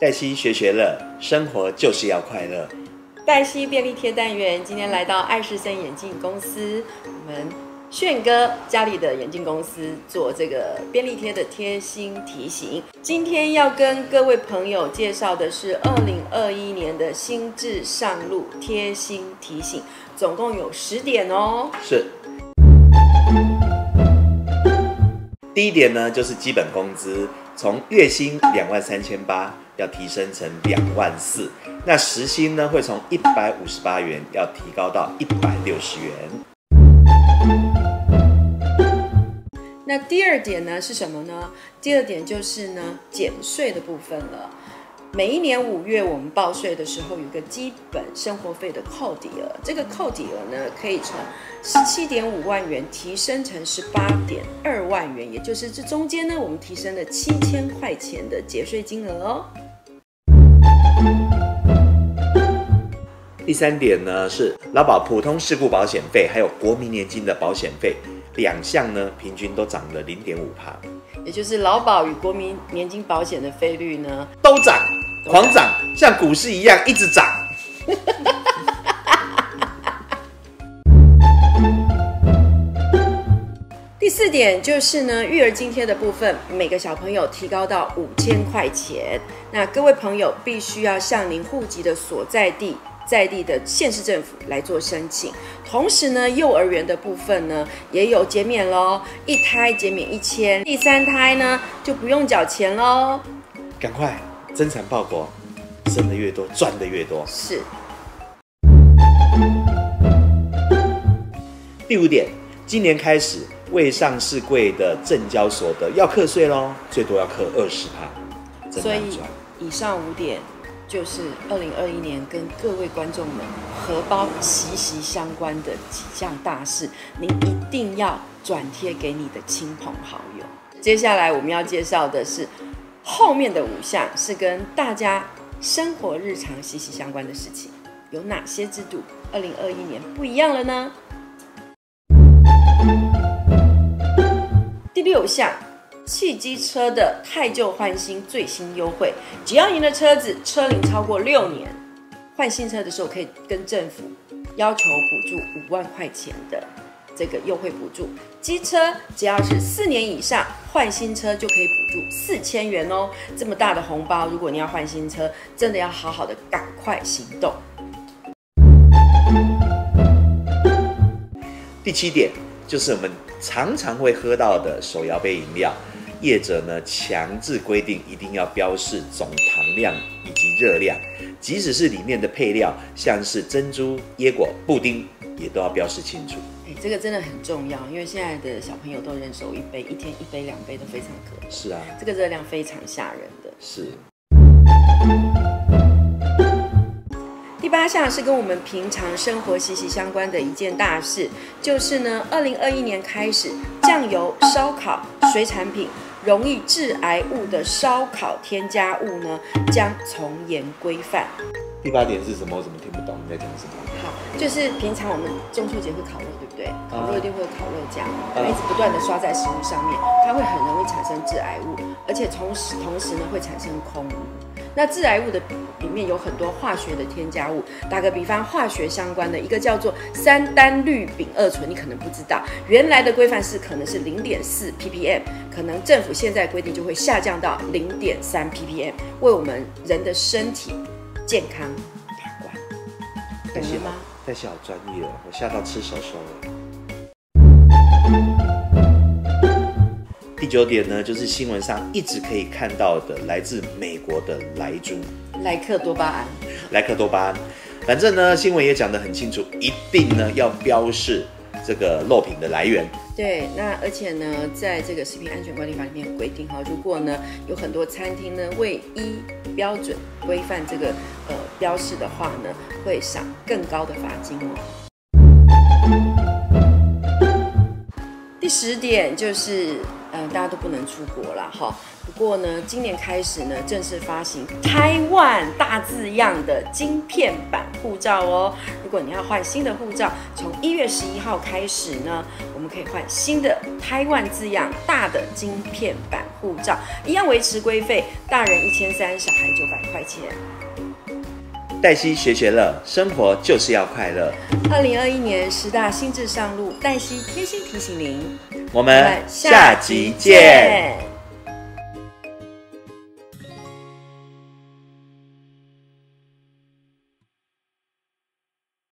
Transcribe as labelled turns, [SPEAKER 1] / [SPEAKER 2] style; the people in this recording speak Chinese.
[SPEAKER 1] 黛西学学乐，生活就是要快乐。
[SPEAKER 2] 黛西便利贴单元今天来到爱士森眼镜公司，我们炫哥家里的眼镜公司做这个便利贴的贴心提醒。今天要跟各位朋友介绍的是二零二一年的新智上路贴心提醒，总共有十点哦。
[SPEAKER 1] 是。第一点呢，就是基本工资从月薪两万三千八要提升成两万四，那时薪呢会从一百五十八元要提高到一百六十元。
[SPEAKER 2] 那第二点呢是什么呢？第二点就是呢减税的部分了。每一年五月，我们报税的时候，有个基本生活费的扣抵额。这个扣抵额呢，可以从十七点五万元提升成十八点二万元，也就是这中间呢，我们提升了七千块钱的节税金额哦。
[SPEAKER 1] 第三点呢，是劳保普通事故保险费还有国民年金的保险费两项呢，平均都涨了零点五帕，
[SPEAKER 2] 也就是劳保与国民年金保险的费率呢
[SPEAKER 1] 都涨。狂涨，像股市一样一直涨。
[SPEAKER 2] 第四点就是呢，育儿津贴的部分，每个小朋友提高到五千块钱。那各位朋友必须要向您户籍的所在地在地的县市政府来做申请。同时呢，幼儿园的部分呢也有减免喽，一胎减免一千，第三胎呢就不用缴钱喽。
[SPEAKER 1] 赶快！增产报国，生的越多，赚的越多。
[SPEAKER 2] 是。
[SPEAKER 1] 第五点，今年开始未上市柜的证交所得要课税喽，最多要课二十趴。
[SPEAKER 2] 所以以上五点就是二零二一年跟各位观众们荷包息息相关的几项大事，您一定要转贴给你的亲朋好友。接下来我们要介绍的是。后面的五项是跟大家生活日常息息相关的事情，有哪些制度？二零二一年不一样了呢？第六项，汽机车的太旧换新最新优惠，只要您的车子车龄超过六年，换新车的时候可以跟政府要求补助五万块钱的。这个优惠补助，机车只要是四年以上换新车就可以补助四千元哦。这么大的红包，如果你要换新车，真的要好好的赶快行动。
[SPEAKER 1] 第七点就是我们常常会喝到的手摇杯饮料，业者呢强制规定一定要标示总糖量以及热量，即使是里面的配料，像是珍珠、椰果、布丁，也都要标示清楚。
[SPEAKER 2] 这个真的很重要，因为现在的小朋友都人手一杯，一天一杯、两杯都非常可。
[SPEAKER 1] 是啊，
[SPEAKER 2] 这个热量非常吓人的。
[SPEAKER 1] 是。
[SPEAKER 2] 第八项是跟我们平常生活息息相关的一件大事，就是呢，二零二一年开始，酱油、烧烤、水产品容易致癌物的烧烤添加物呢，将从严规范。
[SPEAKER 1] 第八点是什么？我怎么听不懂你在讲什么？
[SPEAKER 2] 好，就是平常我们中秋节会烤肉，对不对？烤肉一定会有烤肉酱，一直不断的刷在食物上面，它会很容易产生致癌物，而且同时同时呢会产生空污。那致癌物的里面有很多化学的添加物，打个比方，化学相关的一个叫做三单氯丙二醇，你可能不知道，原来的规范是可能是零点四 ppm，可能政府现在规定就会下降到零点三 ppm，为我们人的身体。健康两关，
[SPEAKER 1] 戴西吗？戴西好专业哦，我吓到吃手手了。第九点呢，就是新闻上一直可以看到的，来自美国的莱猪，
[SPEAKER 2] 莱克多巴胺，
[SPEAKER 1] 莱克多巴胺。反正呢，新闻也讲得很清楚，一定呢要标示。这个肉品的来源，
[SPEAKER 2] 对，那而且呢，在这个食品安全管理法里面规定哈，如果呢有很多餐厅呢未依标准规范这个呃标示的话呢，会赏更高的罚金哦。第十点就是，嗯，大家都不能出国了哈。不过呢，今年开始呢，正式发行台湾大字样的晶片版护照哦。如果你要换新的护照，从一月十一号开始呢，我们可以换新的台湾字样大的晶片版护照，一样维持规费，大人一千三，小孩九百块钱。
[SPEAKER 1] 黛西学学乐，生活就是要快乐。
[SPEAKER 2] 二零二一年十大新制上路，黛西贴心提醒您，
[SPEAKER 1] 我们下集见。